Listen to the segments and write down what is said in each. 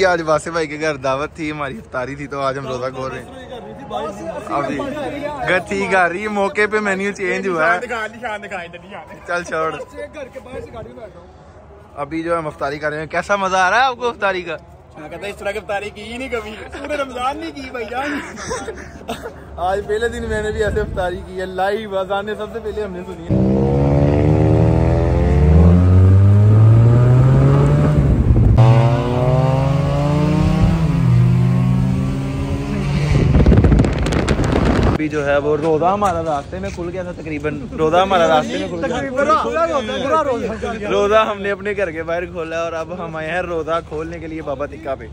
जी आज वासे भाई के घर दावत थी हमारी इफ्तारी थी तो आज हम रोजा खोल रहे हैं अभी गति कर रही है मौके पे मेन्यू चेंज हुआ है चल छोड़ अभी जो हम अफ्तारी कर रहे हैं कैसा मज़ा आ रहा है आपको अफ्तारी का कहता इस तरह की तारीख की ही नहीं कभी पूरे रमज़ान नहीं की भाईजान आज पहले दिन मैंने भी ऐसे अफ्तारी की है लाइव अजाने सबसे पहले हमने सुनी है जो है वो रोजा हमारा रास्ते में खुल गया था तकरीबन। रोजा हमारा रास्ते में खुल गया। रोजा हमने अपने घर के बाहर खोला और अब हम आए हैं रोजा खोलने के लिए बाबा टिक्का पे।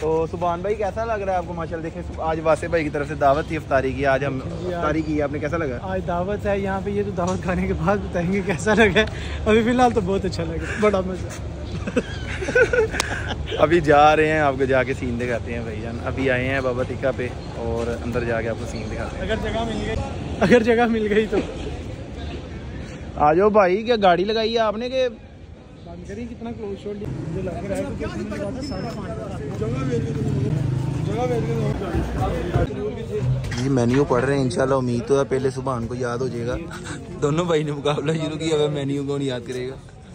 तो सुबहान भाई कैसा लग रहा है आपको? माशाल्लाह देखें आज वासे भाई की तरफ़ से दावत थी अफ्तारी की। आज हम अफ्तारी की आपने कैसा लगा? आज दावत है यहाँ पे ये तो दावत खाने के बाद बताएँगे कैसा लगा। अभी फ़िलहाल तो बहुत अच्छा लगा बड़ा मज़ा। अभी जा रहे हैं आपको जाके सीन दिखाते हैं भाईजान अभी आए हैं बाबा टिक्का पे और अंदर जाके आपको सीन दिखाते हैं। अगर जगह मिल गई। अगर जगह मिल गई तो। आ जाओ भाई क्या गाड़ी लगाई है आपने के कितना क्लोज शॉट मुझे लग रहा है जी मेन्यू पढ़ रहे हैं इंशाल्लाह उम्मीद तो है पहले सुबह को याद हो जाएगा। दोनों भाई ने मुकाबला शुरू किया हुआ मेन्यू कौन याद करेगा?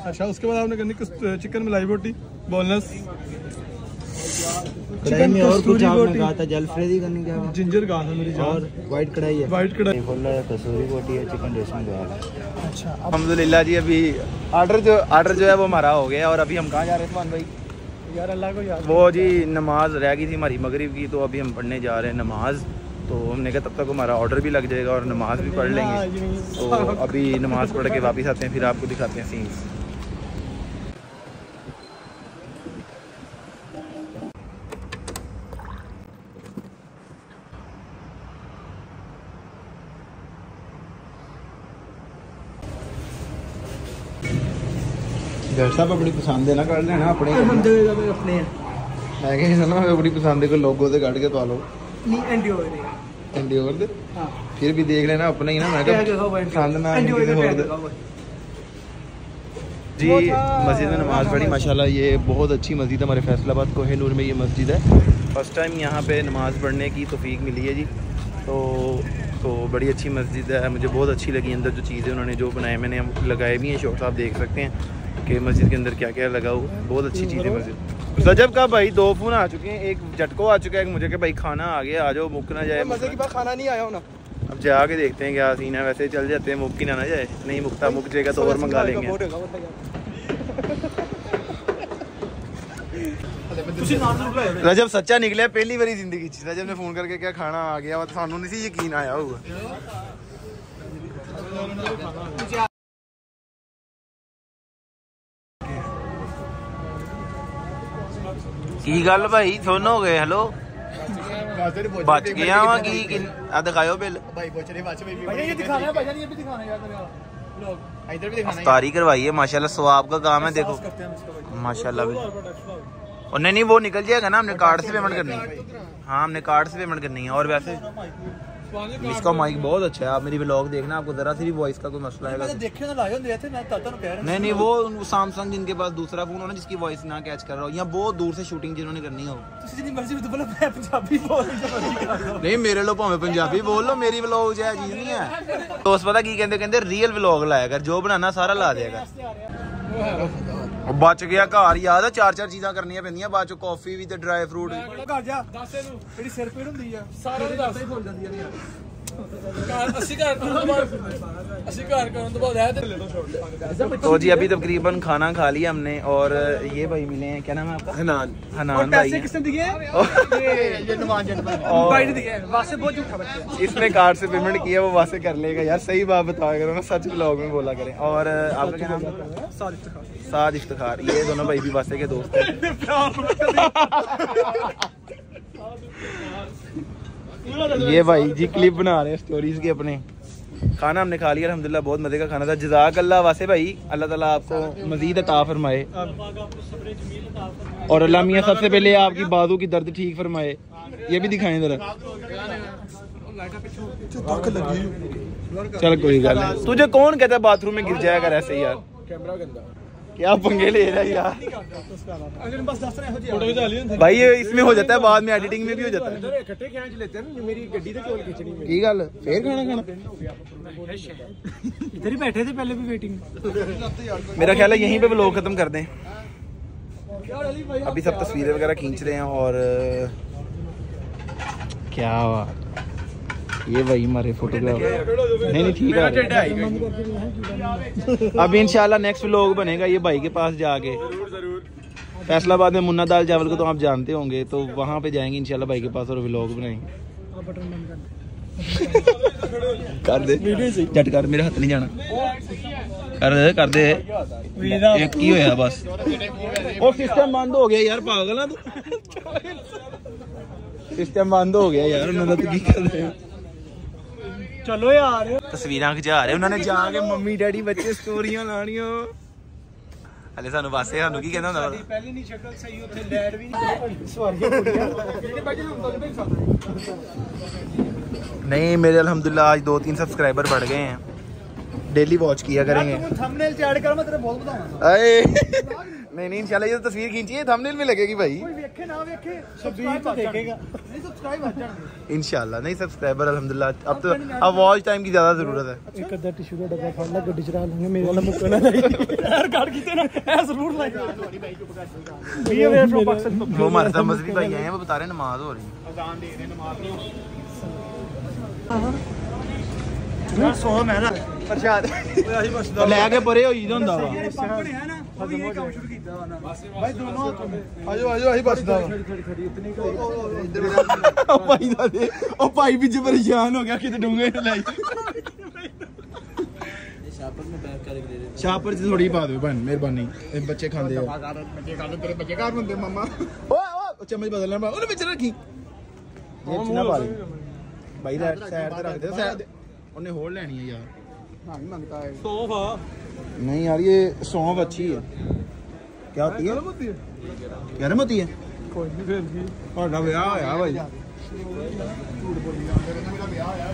अच्छा उसके बाद आपने करनी कुछ चिकन मलाई बोटी बोनलेस कढ़ाई में और कुछ आपने रोटी। कहा था जलफ्रेदी करनी क्या जिंजर गान है मेरी और जान कढ़ाई है। वाइट कढ़ाई। खोला कसूरी बोटी है चिकन रेशमी दाल अच्छा अब जी अभी ऑर्डर जो ऑर्डर जो है वो हमारा हो गया और अभी हम कहाँ जा रहे हैं भाई? यार अल्लाह को याद वो जी नमाज़ रह गई थी हमारी मगरिब की तो अभी हम पढ़ने जा रहे हैं नमाज़। तो हमने कहा तब तक हमारा ऑर्डर भी लग जाएगा और नमाज़ भी पढ़ लेंगे। तो अभी नमाज़ पढ़ के वापस आते हैं फिर आपको दिखाते हैं सीन्स मैं कहीं सुना अपनी पसंद को लोगो से कट के पा लो। नहीं एंडी हो रही एंडी ओवर दे हाँ। फिर भी देख लेना अपना ही ना मैं क्या कहा जगह व्हाइट पसंद ना आए किसी और दे। जी मस्जिद में नमाज़ पढ़ी माशाल्लाह ये बहुत अच्छी मस्जिद है हमारे फैसलाबाद कोहिनूर में ये मस्जिद है। फ़र्स्ट टाइम यहाँ पे नमाज़ पढ़ने की तौफीक मिली है जी। तो तो बड़ी अच्छी मस्जिद है मुझे बहुत अच्छी लगी अंदर जो चीज़ें उन्होंने जो बनाए मैंने हम लगाए भी हैं शॉर्ट्स आप देख सकते हैं। कि मस्जिद के अंदर क्या क्या लगा हुआ है। बहुत अच्छी चीज़ है मस्जिद रजब का भाई दो फ़ोन आ चुके हैं एक झटको आ चुका है एक मुझे के भाई खाना आ गया आ जाओ मुक ना जाए मज़े की बात खाना नहीं आया होना अब जा के देखते हैं क्या सीन है। वैसे चल जाते हैं मुक्की ना ना जाए। नहीं मुकता मुक जाएगा तो और मंगा लेंगे। रजब सच्चा निकले पहली बारी ज़िंदगी च। रजब ने फ़ोन करके क्या खाना आ गया। सानू नहीं यकीन आया होगा। ਕੀ ਗੱਲ ਭਾਈ ਸੁਣ ਹੋ ਗਏ ਹੈਲੋ ਬਚ ਗਿਆ ਵਾ ਕੀ ਆ ਦਿਖਾਇਓ ਬਿੱਲ भाई पूछ रहे बात में भैया ये दिखाना है भैया ये भी दिखाना है यार मेरे वाला ब्लॉग इधर भी दिखाना अफ्तारी करवाई है माशाल्लाह स्वाब का काम है देखो करते हैं इसका भाई माशाल्लाह भी और नहीं नहीं वो निकल जाएगा ना हमने कार्ड से पेमेंट करनी है हाँ हमने कार्ड से पेमेंट करनी है और वैसे इसका माइक बहुत अच्छा है आप मेरी व्लॉग देखना आपको जरा सी भी वॉइस का कोई मसला है देखे ना लाए होंगे थे मैं ताता नु कह नहीं नहीं वो सैमसंग जिनके पास दूसरा फोन हो ना जिसकी वॉइस ना कैच कर रहा हो या बहुत दूर से शूटिंग जिन्होंने करनी हो ਤੁਸੀਂ ਜਿੰਨੀ ਮਰਜ਼ੀ ਵੀ ਬੋਲੋ ਮੈਂ ਪੰਜਾਬੀ ਬੋਲ ਜੋ ਮਰਜ਼ੀ ਕਰ ਲਓ ਨਹੀਂ ਮੇਰੇ ਲੋ ਭਾਵੇਂ ਪੰਜਾਬੀ ਬੋਲ ਲੋ ਮੇਰੀ ਵਲੌਗ ਚ ਇਹ ਚੀਜ਼ ਨਹੀਂ ਹੈ ਦੋਸਤ ਪਤਾ ਕੀ ਕਹਿੰਦੇ ਕਹਿੰਦੇ ਰੀਅਲ ਵਲੌਗ ਲਾਇਆ ਕਰ ਜੋ ਬਣਾਣਾ ਸਾਰਾ ਲਾ ਦਿਆ ਕਰ ਉਹ ਬਚ ਗਿਆ ਘਰ ਯਾਦ ਆ? ਚਾਰ ਚਾਰ ਚੀਜ਼ਾਂ ਕਰਨੀਆਂ ਪੈਂਦੀਆਂ ਬਾਅਦ ਚ ਕਾਫੀ ਵੀ ਤੇ ਡਰਾਈ ਫਰੂਟ ਵੀ। ਘਰ ਜਾ। ਦੱਸ ਇਹਨੂੰ ਜਿਹੜੀ ਸਿਰ ਪੀੜ ਹੁੰਦੀ ਆ ਸਾਰਾ ਦੱਸ। ਹੀ ਭੁੱਲ ਜਾਂਦੀਆਂ ਨੇ ਅਸੀਂ तो जी अभी तकरीबन खाना खा लिया हमने और ये भाई मिले हैं। क्या नाम है आपका? हनान। हनान भाई किसने दिए इसने कार्ड से पेमेंट किया वो वासे कर लेगा। यार सही बात बताया करो ना सच ब्लॉग में बोला करें। और आपका क्या नाम साज इफ्तार। ये दोनों भाई भी वासे के दोस्त हैं। ये भाई जी क्लिप बना रहे हैं स्टोरीज के अपने। खाना हमने खा लिया, अल्हम्दुलिल्लाह, बहुत मज़े का खाना था। जजाक अल्लाह वासे भाई, अल्लाह ताला आपको मज़ीद अता फरमाए। और अल्लाह मियाँ, सबसे पहले आपकी बाजू की दर्द ठीक फरमाए। ये भी दिखाएँ जरा। चल कोई गल तुझे कौन कहता है बाथरूम में गिर जाएगा ऐसे यार? कैमरा गंदा क्या पंगे ले रहा है यार? बस दस रहे हो जी फ़ोटो खिचा लिए भाई ये इसमें हो जाता है बाद में एडिटिंग में भी हो जाता है। हैं तो की गल? फिर खाना खाना? इधर ही बैठे थे पहले भी वेटिंग मेरा ख्याल है यहीं पे व्लॉग खत्म कर दें। अभी सब तस्वीरें वगैरह खींच रहे हैं और क्या बात। ये वही हमारे फोटोग्राफर नहीं नहीं ठीक है अब इनशाला नेक्स्ट लोग बनेगा ये भाई के पास जाके। फैसलाबाद में मुन्ना दाल चावल को तो आप जानते होंगे तो वहाँ पे जाएँगे इंशाल्लाह भाई के पास और व्लॉग बनाएँगे। कर दे। झट कर मेरे हाथ नहीं जाना। कर दे कर दे। एक ही होया बस। और सिस्टम बंद हो गया यार पागल ना तू। सिस्टम बंद हो गया यार उन्होंने तो की कर ਕਰ ਰਿਹਾ चलो यार ਤਸਵੀਰਾਂ ਖਿਚਾ ਰਹੇ ਉਹਨਾਂ ਨੇ ਜਾ ਕੇ ਮੰਮੀ ਡੈਡੀ ਬੱਚੇ ਸਟੋਰੀਆਂ ਲਾਣੀਆਂ ਹਲੇ ਸਾਨੂੰ ਵਾਸੇ ਸਾਨੂੰ ਕੀ ਕਹਿੰਦਾ ਹੁੰਦਾ ਵਾ? पहले नहीं शक्ल सही होते लैड भी नहीं सवारियां कुड़ियां नहीं मेरे अल्हम्दुलिल्लाह आज दो तीन सब्सक्राइबर बढ़ गए हैं डेली वॉच किया करेंगे। थंबनेल से ऐड कर मैं तेरे बहुत बताऊँगा। अरे। नहीं नहीं इंशाल्लाह ये तो तस्वीर खींची है थंबनेल में लगेगी भाई। वेखे ना वेखे शब्बीर तो देखेगा। नहीं सब्सक्राइब आ जाएँगे इंशाल्लाह नहीं सब्सक्राइबर अल्हम्दुलिल्लाह अब तो अब वॉच टाइम की ज़्यादा ज़रूरत है। एक अद्धा टिश्यू का डब्बा फाड़ ला गड्डी चला लेंगे मेरे वाला मुक्का ना यार गाड़ कीते ना ऐ ज़रूर like be aware from Pakistan वो हमारे साथ मजहबी भाई आए हैं वो बता रहे हैं नमाज़ हो रही है। ना ਨਾ ਸੋ ਥੋੜੀ ਪਾ ਦਿਓ ਭੈਣ ਮਿਹਰਬਾਨੀ। ਇਹ ਬੱਚੇ ਖਾਂਦੇ ਆ। ਬੱਚੇ ਖਾਂਦੇ ਤੇਰੇ ਬੱਚੇ ਘਰ ਹੁੰਦੇ ਮਾਮਾ। ਓਏ ਓਏ ਚਮਚ ਬਦਲਣਾ ਉਹਨੇ ਵਿੱਚ ਰੱਖੀ। ਇਹ ਚ ਨਾ ਬਾਈ ਦਾ ਸਾਈਡ ਤੇ ਰੱਖ ਦੇ ਸਾਈਡ ਉਹਨੇ ਹੋਰ ਲੈਣੀ ਹੈ ਯਾਰ हाँ ही मांगता है सोफा नहीं यार ये सौंफ अच्छी है क्या होती है गर्म होती है कोई नहीं फिर भी ਤੁਹਾਡਾ ਵਿਆਹ ਹੋਇਆ ਭਾਈ झूठ बोली जा मेरा ब्याह आया